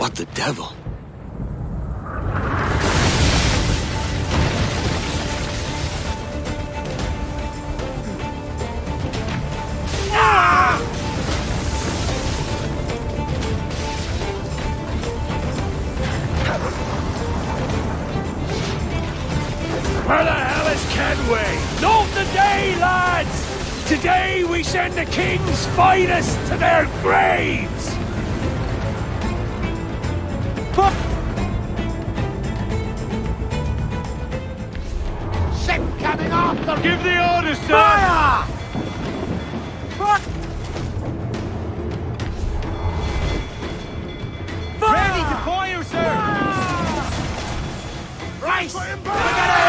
not the devil. Where the hell is Kenway? Not today, lads! Today we send the king's finest to their graves! Pop! Ship coming after! Give the order, sir! Fire! Pop! Ready to fire, sir! Fire! Rice! Look at it!